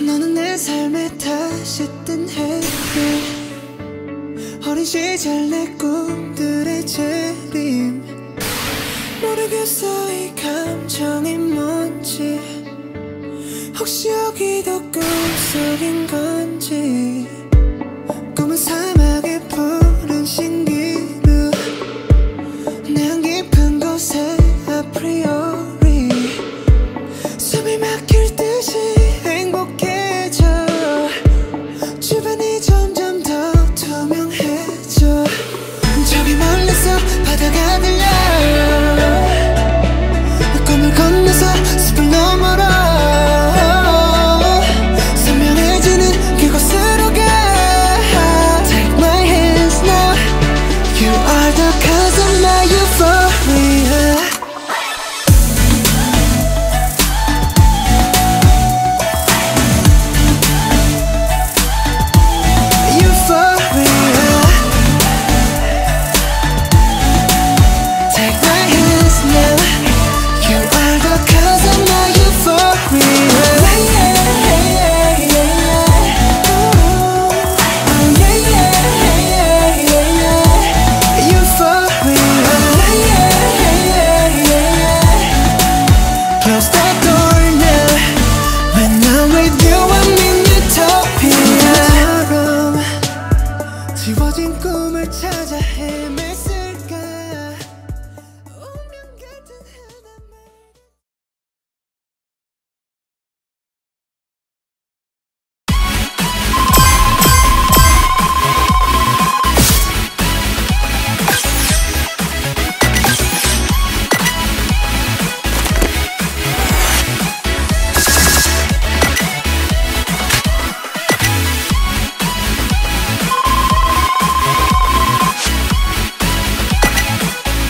너는 내 삶에 다시 뜬 햇빛 어린 시절 내 꿈들의 재림. 모르겠어 이 감정이 뭔지. 혹시 여기도 꿈속인 건지. 꿈은 사막의 찾아